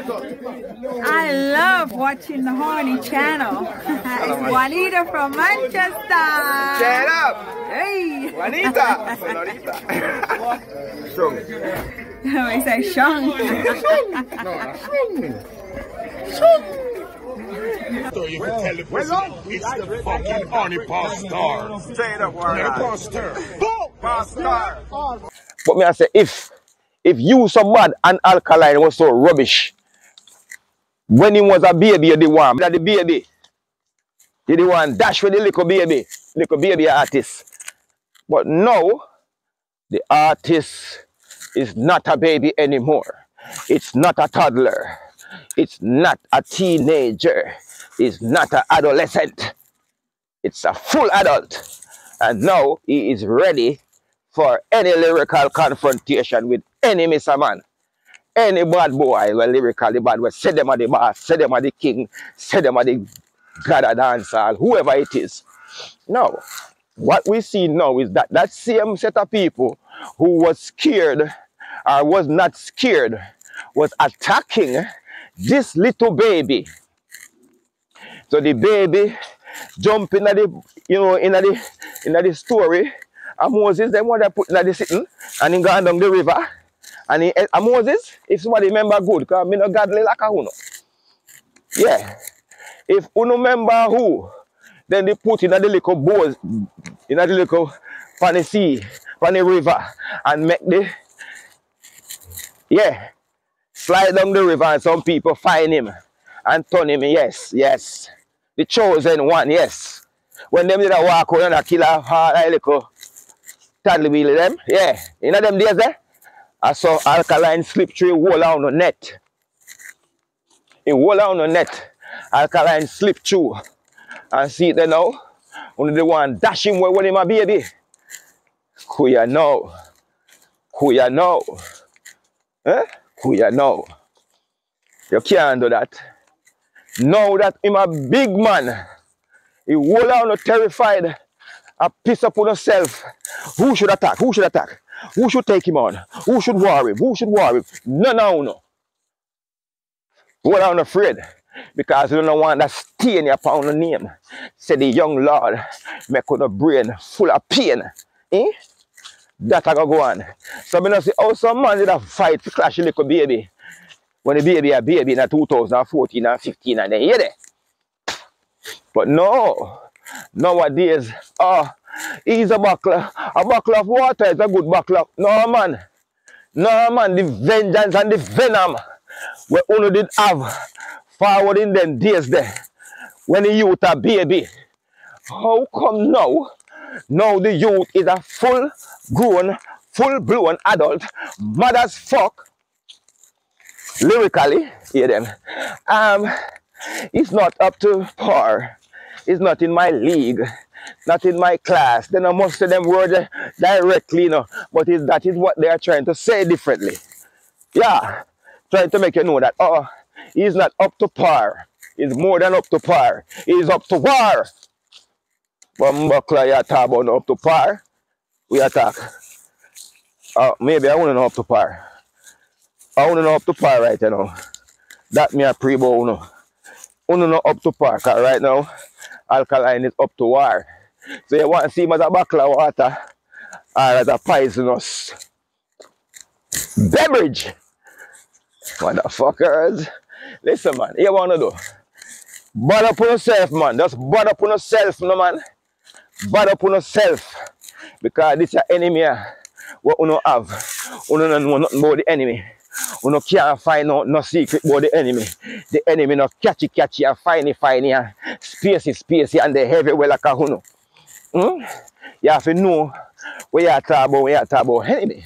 I love watching the Horny Channel. it's Juanita from Manchester. Shut up! Hey! Juanita! Senorita. Strong. we say Shung. So you can tell the president it's the fucking Horny Pastor. Straight up, Horny warrior. Pastor. Pastor. But me I say if if you so bad and alkaline was so rubbish, when he was a baby, the one that the baby. You the one dash with the little baby, little baby artist. But now the artist is not a baby anymore. It's not a toddler. It's not a teenager. It's not an adolescent. It's a full adult. And now he is ready for any lyrical confrontation with any Mr. Man. Any bad boy, well, lyrically bad, well, say them are the boss, say them are the king, say them are the god of dancehall, whoever it is. Now, What we see now is that that same set of people who was scared or was not scared was attacking this little baby. So the baby jump in the, you know, in the, in the story, and Moses, them what they put in the sitting, and he gone down the river, and, he, Moses, if somebody remember good, because me no godly like a uno. Yeah. If uno remember who, then they put in the little boat, in the little funny sea, funny river, and make the, yeah, slide down the river, and some people find him and turn him, yes, yes. The chosen one, yes. When them did a walk around and kill a heart, ah, like little toddler wheel them, yeah. You know them days there? I saw alkaline slip through a wall on the net. A wall on the net. Alkaline slip through. And see it there now. Only the one dashing where him a baby. Kuya know. Kuya know. Eh? Kuya know. You can't do that. Now that him a big man, he hold on terrified, a piss up on himself. Who should attack? Who should attack? Who should take him on? Who should war him? Who should war him? No, no, no. Hold on afraid. Because you don't want that stain upon the name. Say the young Lord make with a brain full of pain. Eh? That I go on. So I say, oh, some man did a fight to clash a little baby when the baby a baby in 2014 and 15 and then hear that. But no, nowadays, oh, he's a buckler. A buckler of water is a good buckler. No man. No man, the vengeance and the venom we only did have forward in them days there. When the youth a baby. How come now? Now the youth is a full grown, full blown adult, mad as fuck, lyrically, hear them. Um, it's not up to par. It's not in my league, not in my class. Then I must them words directly, you know. But is that is what they are trying to say differently. Yeah, trying to make you know that oh, he's not up to par. He's more than up to par. He's up to war. But Buckler, you talk about up to par. We attack. Uh, maybe I want to know up to par. I want to know up to par right you know. That me a pre-bow, no. Uno no up to par, right now, alkaline is up to war. So you want to see him as a buckler of water or as a poisonous beverage. Motherfuckers. Listen, man, you want to do? Bad up on yourself, man. Just bad up on yourself, no, man. Bad up on yourself. Because this is your enemy. What you don't have. You don't know nothing about the enemy. You no can't find out no secret about the enemy. The enemy no catchy catchy and finey finey and spacey spacey and they heavy well like a huno. Hmm? You have to know what you are talking about when you are talking about enemy.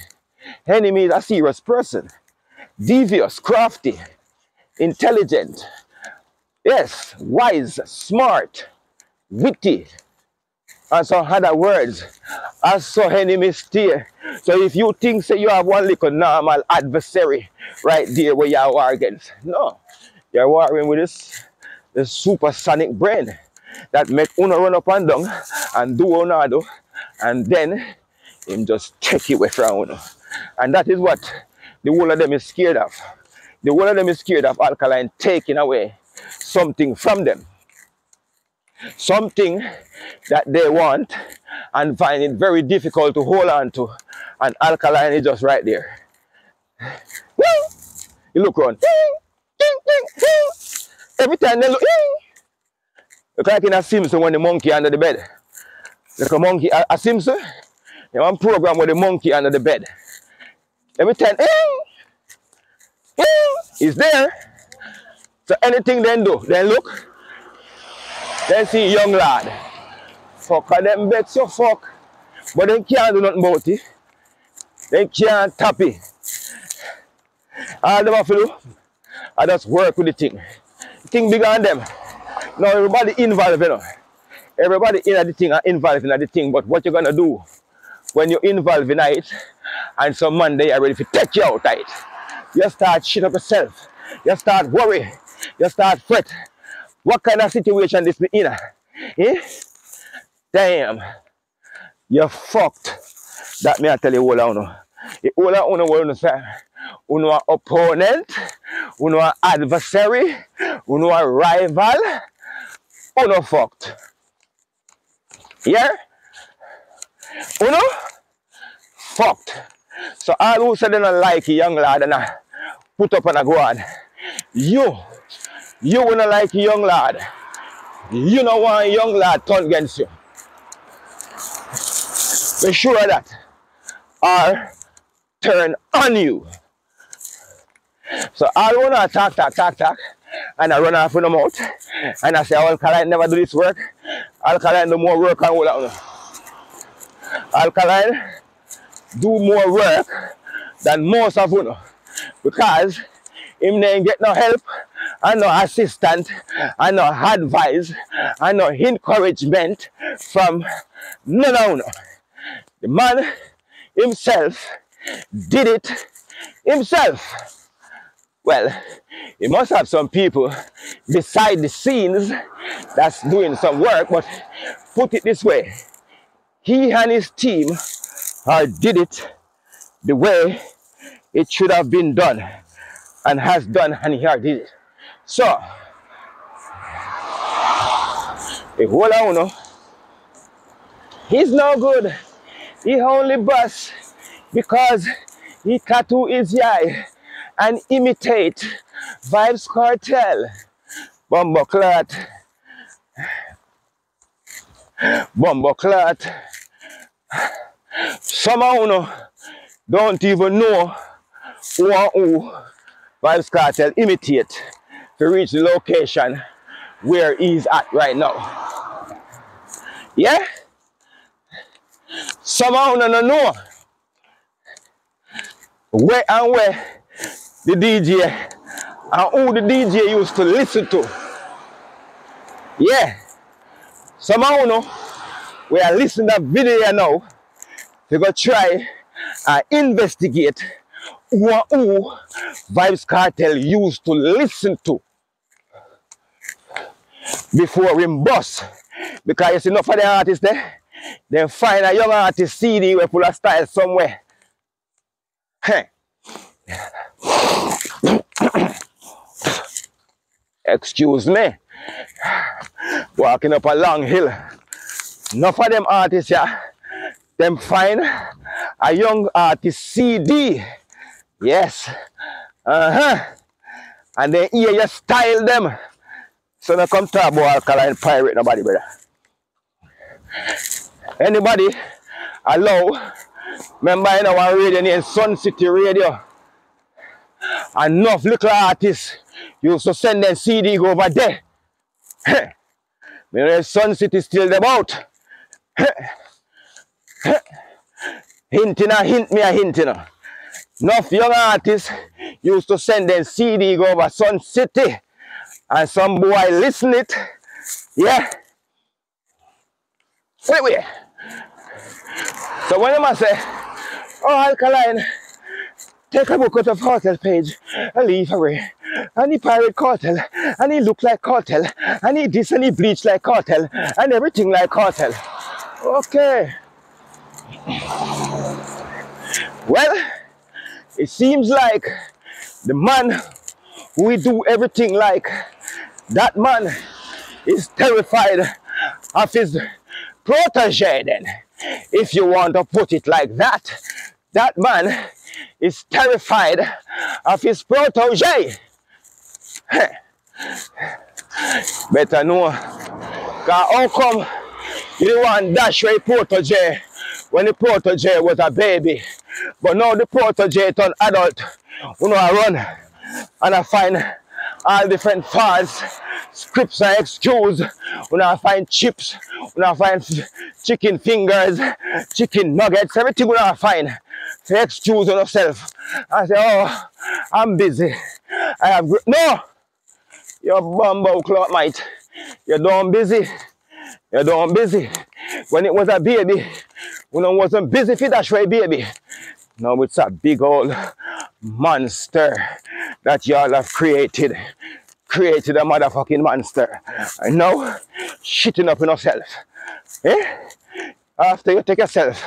Enemy is a serious person. Devious, crafty, intelligent. Yes, wise, smart, witty, and some other words. And so enemy stay. So if you think say you have one little normal adversary right there where you are against, no. You're warring with this, this supersonic brain that make uno run up and down and do uno do, and then him just check it away from uno. And that is what the whole of them is scared of. The one of them is scared of alkaline taking away something from them. Something that they want and find it very difficult to hold on to. And alkaline is just right there. You look around. Every time they look, look like in a Simpson when the monkey under the bed. Like a monkey, a, a Simpson, you one program with the monkey under the bed. Every time, is there. So anything then do, then look, then see young lad. Fuck them bets you fuck. But they can't do nothing about it. They can't tap it. All them have to do, I just work with the thing. The thing bigger than them. Now everybody involved, you know. Everybody in the thing are involved in the thing, but what you're gonna do when you involved in it and some man they are ready to take you out of it? You start shit up yourself. You start worry. You start fret. What kind of situation this be in? Eh? Damn. You're fucked. That me I tell you all I know. All I know what you say. An opponent, uno adversary, uno rival, uno fucked. Yeah? Uno fucked. So all who said they don't like a young lad and I put up and I go on. You, you wanna like a young lad. You don't want young lad turn against you. Be sure of that. Or turn on you. So I wanna attack, attack, attack, attack, and I run off with them out. And I say, Alkaline never do this work. Alkaline do more work and all. Alkaline do more work than most of you because him didn't get no help and no assistant and no advice and no encouragement from none of you. The man himself did it himself. Well, he must have some people beside the scenes that's doing some work, but put it this way he and his team uh, did it the way it should have been done and has done, and he did it. So, hold on, he's no good. He only busts because he tattoo his eye and imitate Vybz Kartel. Bumbo clot. Bumbo clot. Some of you don't even know who and who Vybz Kartel imitate to reach the location where he's at right now. Yeah? Some of you don't know where and where the DJ and who the DJ used to listen to. Yeah. Somehow you know we are listening to that video now. We go try and investigate who and who Vybz Kartel used to listen to before we bust. Because you see enough of the artists there, then find a young artist CD where full of style somewhere. Hey. Excuse me. Walking up a long hill. Enough of them artists, yeah. Them find a young artist CD. Yes. Uh-huh. And then here you style them. So now come talk about alkaline pirate nobody, brother. Anybody allow remember you know one radio Sun City Radio enough little artists used to send them CD over there. Me Sun City still them out. Hinting a hint me a hinting. Enough young artists used to send them CD over Sun City. And some boy listen it. Yeah. Wait. So when I say, oh, alkaline, Take a book out of Kartel page and leave away. And he pirate Kartel, And he look like Kartel, And he this and he bleach like Kartel, And everything like Kartel. Okay. Well, it seems like the man we do everything like that man is terrified of his protege then. If you want to put it like that, that man is terrified of his protege. Better know. Cause how come you want dash away protege when the protege was a baby? But now the protege turned adult. You know I run and I find all different faults, scripts and excuse. When I find chips, when I find chicken fingers, chicken nuggets, everything when I find. Say excuse on yourself. I say, oh, I'm busy. I have no. You're bumbo clock mate. You're done busy. You're done busy. When it was a baby, when I wasn't busy for that way baby. Now it's a big old monster that y'all have created. Created a motherfucking monster. And now, shitting up in yourself. Eh? After you take yourself,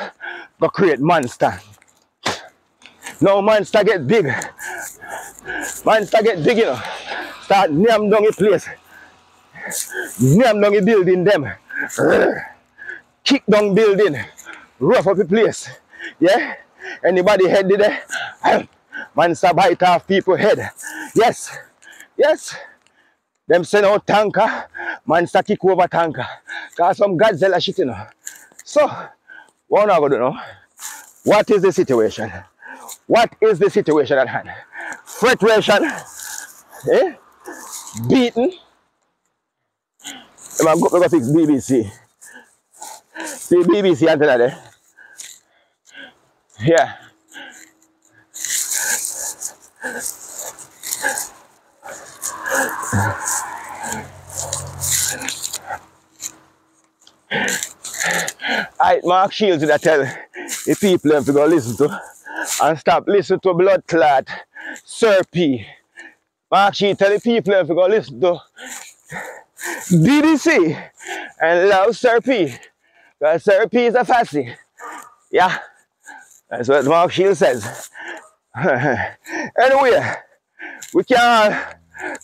go create monster. Now monster get big. Monster get big, you know. Start name down the place. Name down building them. Kick down building. Rough up the place. Yeah? Anybody head there? Monster bite off people head. Yes. Yes. Them send out tanker. Monster kick over tanker. Cause some Godzilla shit, you know. So, what am I gonna do now? What is the situation? What is the situation at hand? Frustration, eh? Beaten. I'm going to fix BBC. See BBC antenna there? Yeah. I Mark Shields I tell the people them to go listen to and stop listening to blood clot, Sir P. Mark Shields tell the people them to go listen to DDC and love Sir P. Because Sir P is a fussy. Yeah. That's what Mark Shields says. anyway, we can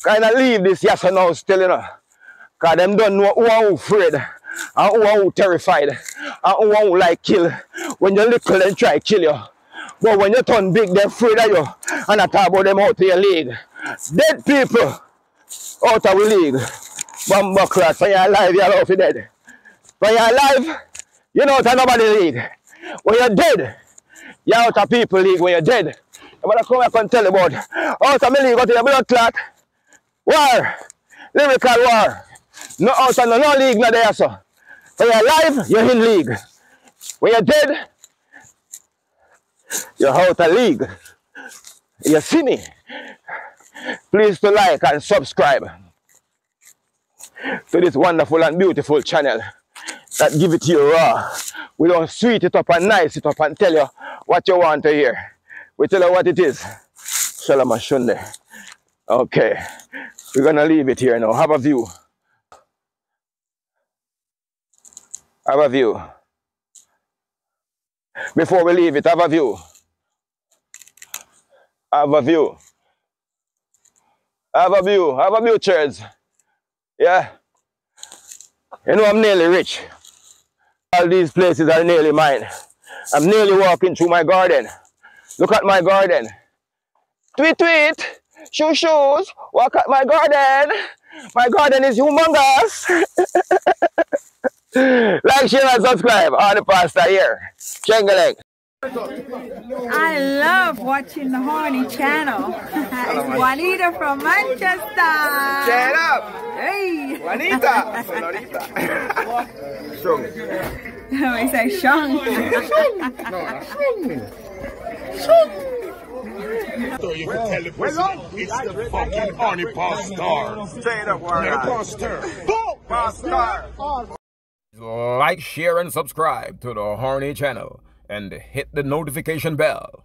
kind of leave this yes or no still, you know. Because them don't know who are afraid and who are terrified and who are like kill. When you're little, they try kill you. But when you turn big, they're afraid of you. And I talk about them out of your league. Dead people out of the league. Bumbo clot, for your life, you're out dead. Life, you're not out of nobody league. When you're dead, you're out of people league when you're dead. I'm gonna come back and tell you about out of my league, out of your blood clot. War. Lyrical war. No out of no, no league, no there, so. When you're alive, you're in league. When you're dead, you're out of league. You see me? Please to like and subscribe to this wonderful and beautiful channel that give it to you raw. We don't sweet it up and nice it up and tell you what you want to hear. We tell you what it is. Shalom Shunde. Okay. We're gonna leave it here now. Have a view. Have a view. Before we leave it, have a view. Have a view. Have a view. Have a view, church. Yeah. You know I'm nearly rich. All these places are nearly mine. I'm nearly walking through my garden. Look at my garden. Tweet, tweet. Shoe, shoes. Walk at my garden. My garden is humongous. like, share, and subscribe. All the pastor here. Chengaleng. I love watching the Horny Channel. it's Juanita from Manchester. Shut up. Hey. Juanita. Sonorita. Strong. we say Sean. So you can tell the person it's the fucking honey pastor. Straight up, Honey warrior. pastor. Pastor. Like, share, and subscribe to the Horny channel and hit the notification bell.